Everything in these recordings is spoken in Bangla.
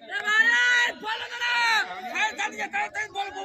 भारत बोलो ना खैर जान के तेरे तेरे बोल। को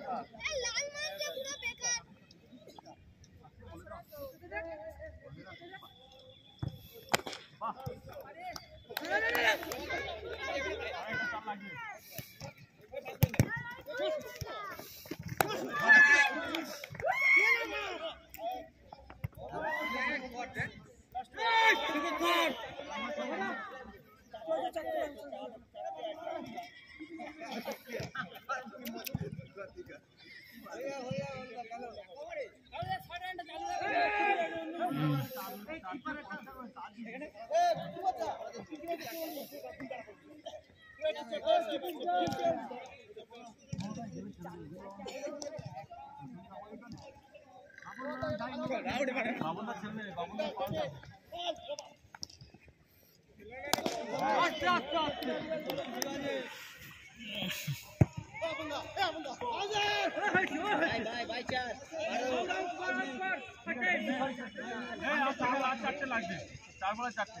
Thank you. আচ্ছা, আচ্ছা, আচ্ছা, লাগবে। তারপরে চারটে।